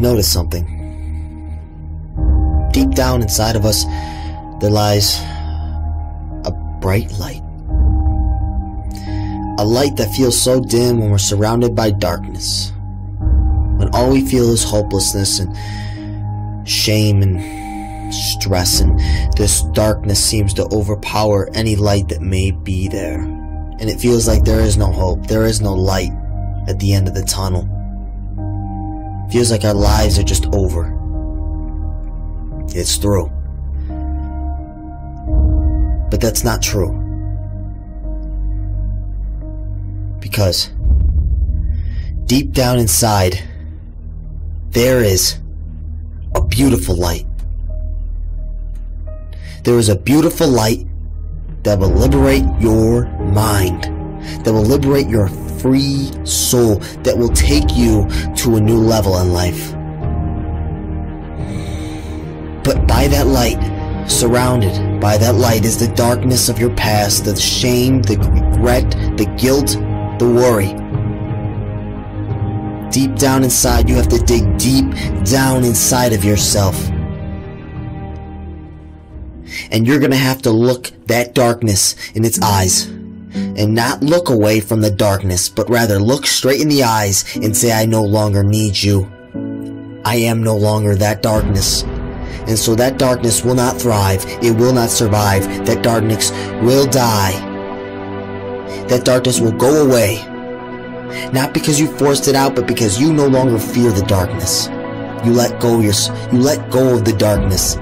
I've noticed something. Deep down inside of us, there lies a bright light. A light that feels so dim when we're surrounded by darkness. When all we feel is hopelessness and shame and stress, and this darkness seems to overpower any light that may be there. And it feels like there is no hope, there is no light at the end of the tunnel. Feels like our lives are just over. It's through. But that's not true. Because deep down inside, there is a beautiful light. There is a beautiful light that will liberate your mind, that will liberate your free soul, that will take you to a new level in life. But by that light, surrounded by that light is the darkness of your past, the shame, the regret, the guilt, the worry. Deep down inside, you have to dig deep down inside of yourself. And you're gonna have to look that darkness in its eyes. And not look away from the darkness, but rather look straight in the eyes and say, I no longer need you. I am no longer that darkness. And so that darkness will not thrive. It will not survive. That darkness will die. That darkness will go away. Not because you forced it out, but because you no longer fear the darkness. You let go your, you let go of the darkness.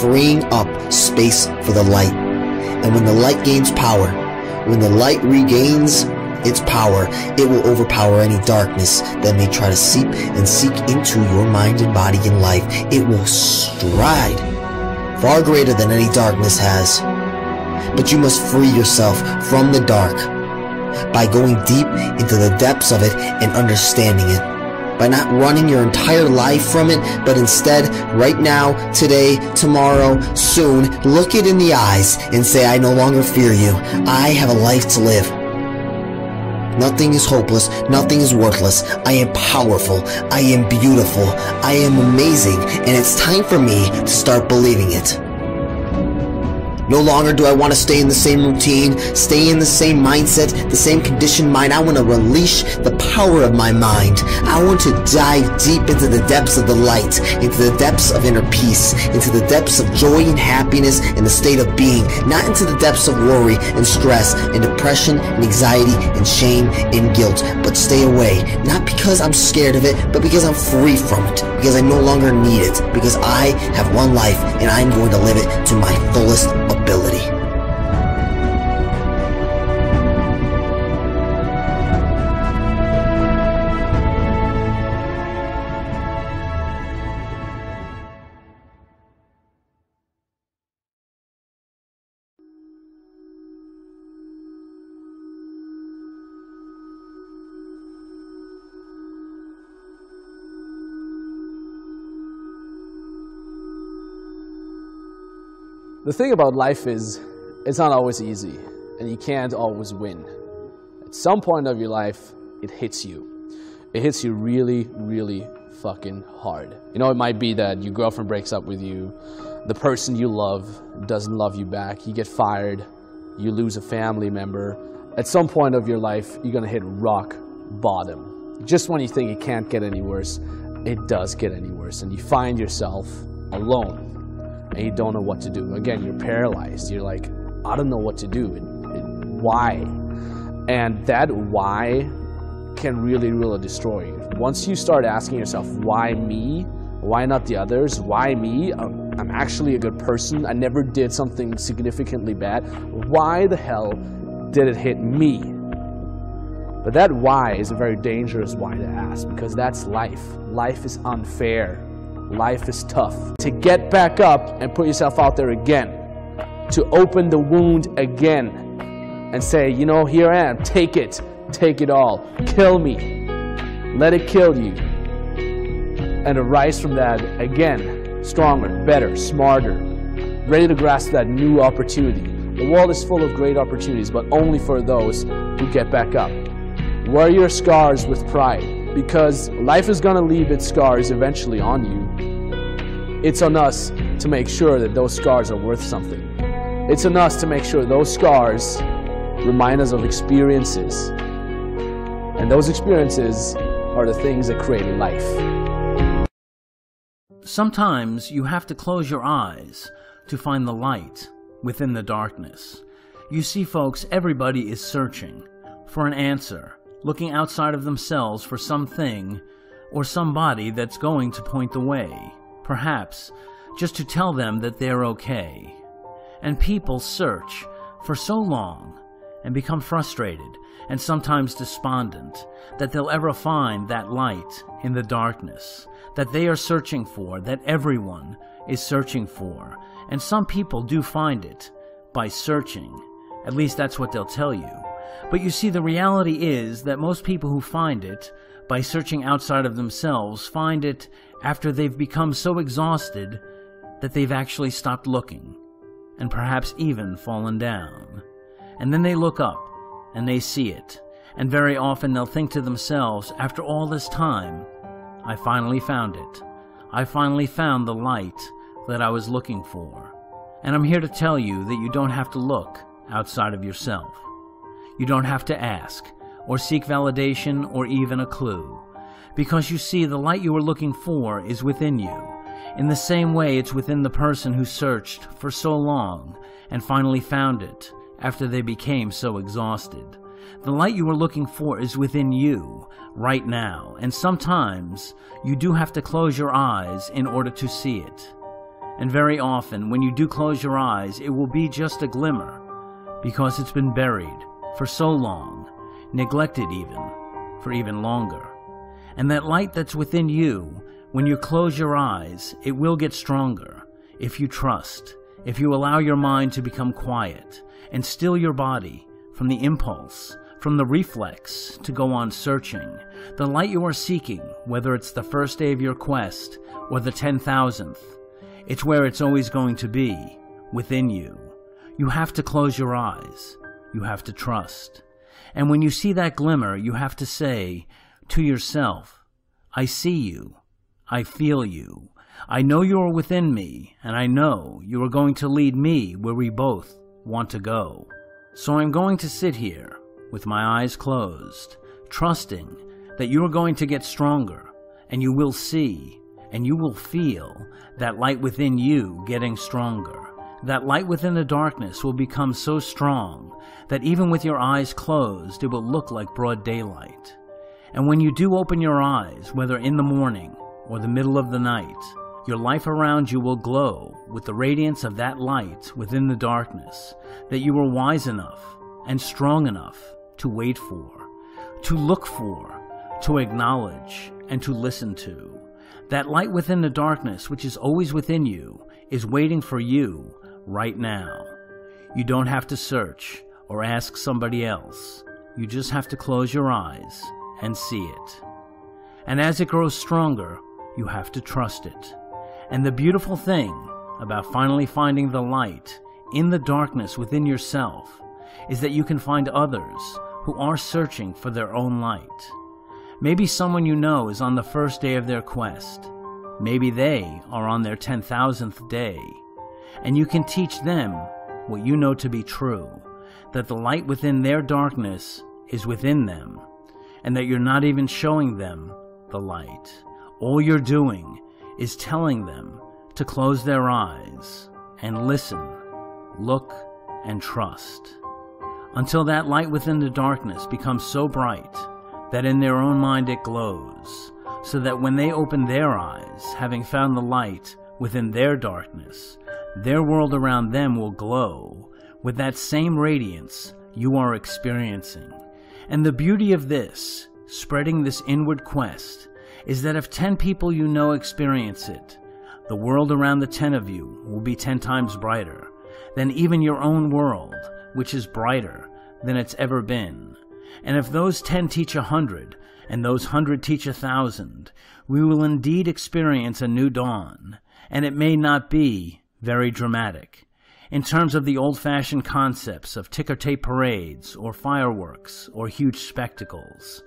Freeing up space for the light. And when the light gains power, when the light regains its power, it will overpower any darkness that may try to seep and seek into your mind and body and life. It will stride far greater than any darkness has. But you must free yourself from the dark by going deep into the depths of it and understanding it. By not running your entire life from it, but instead, right now, today, tomorrow, soon, look it in the eyes and say, I no longer fear you. I have a life to live. Nothing is hopeless. Nothing is worthless. I am powerful. I am beautiful. I am amazing. And it's time for me to start believing it. No longer do I want to stay in the same routine, stay in the same mindset, the same conditioned mind. I want to release the power of my mind. I want to dive deep into the depths of the light, into the depths of inner peace, into the depths of joy and happiness and the state of being, not into the depths of worry and stress and depression and anxiety and shame and guilt, but stay away, not because I'm scared of it, but because I'm free from it, because I no longer need it, because I have one life and I'm going to live it to my fullest ability. The thing about life is, it's not always easy, and you can't always win. At some point of your life, it hits you. It hits you really, really fucking hard. You know, it might be that your girlfriend breaks up with you, the person you love doesn't love you back, you get fired, you lose a family member. At some point of your life, you're gonna hit rock bottom. Just when you think it can't get any worse, it does get any worse, and you find yourself alone and you don't know what to do. Again, you're paralyzed. You're like, I don't know what to do. Why? And that why can really, really destroy you. Once you start asking yourself, why me? Why not the others? Why me? I'm actually a good person. I never did something significantly bad. Why the hell did it hit me? But that why is a very dangerous why to ask because that's life. Life is unfair. Life is tough. To get back up and put yourself out there again. To open the wound again and say, you know, here I am. Take it. Take it all. Kill me. Let it kill you. And arise from that again, stronger, better, smarter, ready to grasp that new opportunity. The world is full of great opportunities, but only for those who get back up. Wear your scars with pride because life is going to leave its scars eventually on you. It's on us to make sure that those scars are worth something. It's on us to make sure those scars remind us of experiences. And those experiences are the things that create life. Sometimes you have to close your eyes to find the light within the darkness. You see, folks, everybody is searching for an answer, looking outside of themselves for something or somebody that's going to point the way, perhaps just to tell them that they're okay. And people search for so long and become frustrated and sometimes despondent that they'll ever find that light in the darkness that they are searching for, that everyone is searching for. And some people do find it by searching. At least that's what they'll tell you. But you see, the reality is that most people who find it by searching outside of themselves find it after they've become so exhausted that they've actually stopped looking and perhaps even fallen down. And then they look up and they see it. And very often they'll think to themselves, after all this time, I finally found it. I finally found the light that I was looking for. And I'm here to tell you that you don't have to look outside of yourself. You don't have to ask, or seek validation, or even a clue. Because you see, the light you are looking for is within you. In the same way, it's within the person who searched for so long and finally found it after they became so exhausted. The light you are looking for is within you, right now, and sometimes you do have to close your eyes in order to see it. And very often, when you do close your eyes, it will be just a glimmer, because it's been buried for so long, neglected even, for even longer. And that light that's within you, when you close your eyes, it will get stronger if you trust, if you allow your mind to become quiet and still your body from the impulse, from the reflex to go on searching. The light you are seeking, whether it's the first day of your quest or the 10,000th, it's where it's always going to be, within you. You have to close your eyes. You have to trust. And when you see that glimmer, you have to say to yourself, I see you. I feel you. I know you are within me, and I know you are going to lead me where we both want to go. So I'm going to sit here with my eyes closed, trusting that you are going to get stronger, and you will see, and you will feel that light within you getting stronger. That light within the darkness will become so strong that even with your eyes closed, it will look like broad daylight. And when you do open your eyes, whether in the morning or the middle of the night, your life around you will glow with the radiance of that light within the darkness that you are wise enough and strong enough to wait for, to look for, to acknowledge, and to listen to. That light within the darkness, which is always within you, is waiting for you right now. You don't have to search or ask somebody else. You just have to close your eyes and see it. And as it grows stronger, you have to trust it. And the beautiful thing about finally finding the light in the darkness within yourself is that you can find others who are searching for their own light. Maybe someone you know is on the first day of their quest. Maybe they are on their 10,000th day. And you can teach them what you know to be true that the light within their darkness is within them, and that you're not even showing them the light. All you're doing is telling them to close their eyes and listen, look, and trust until that light within the darkness becomes so bright that in their own mind it glows, so that when they open their eyes, having found the light within their darkness, their world around them will glow with that same radiance you are experiencing. And the beauty of this, spreading this inward quest, is that if 10 people you know experience it, the world around the 10 of you will be 10 times brighter than even your own world which is brighter than it's ever been. And if those ten teach a hundred, and those hundred teach a thousand, we will indeed experience a new dawn, and it may not be very dramatic. In terms of the old fashioned concepts of ticker tape parades, or fireworks, or huge spectacles.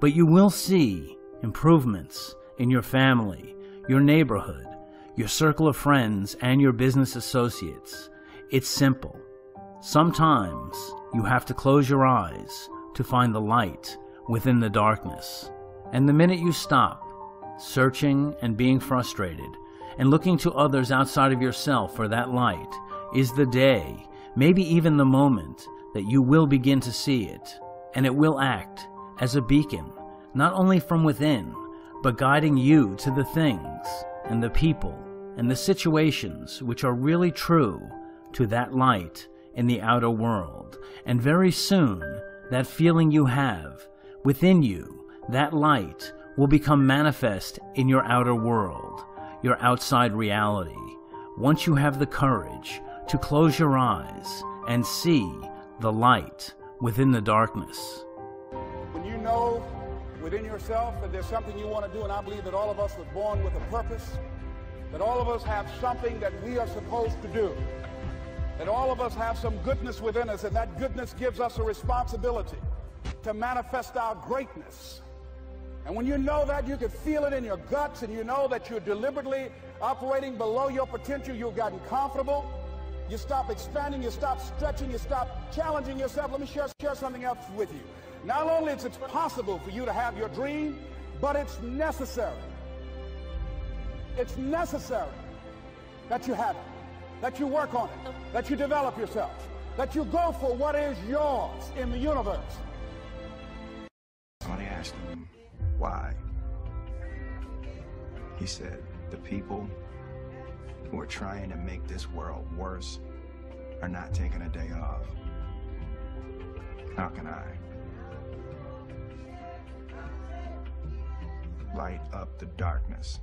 But you will see improvements in your family, your neighborhood, your circle of friends, and your business associates. It's simple. Sometimes you have to close your eyes to find the light within the darkness. And the minute you stop, searching and being frustrated, and looking to others outside of yourself for that light, is the day, maybe even the moment, that you will begin to see it, and it will act as a beacon, not only from within, but guiding you to the things and the people and the situations which are really true to that light in the outer world. And very soon, that feeling you have within you, that light, will become manifest in your outer world, your outside reality, once you have the courage to close your eyes and see the light within the darkness. When you know within yourself that there's something you want to do, and I believe that all of us were born with a purpose, that all of us have something that we are supposed to do, that all of us have some goodness within us, and that goodness gives us a responsibility to manifest our greatness. And when you know that, you can feel it in your guts, and you know that you're deliberately operating below your potential. You've gotten comfortable. You stop expanding, you stop stretching, you stop challenging yourself. Let me share, share something else with you. Not only is it possible for you to have your dream, but it's necessary. It's necessary that you have it, that you work on it, that you develop yourself, that you go for what is yours in the universe. Somebody asked him why. He said, the people who are trying to make this world worse are not taking a day off. How can I? Light up the darkness.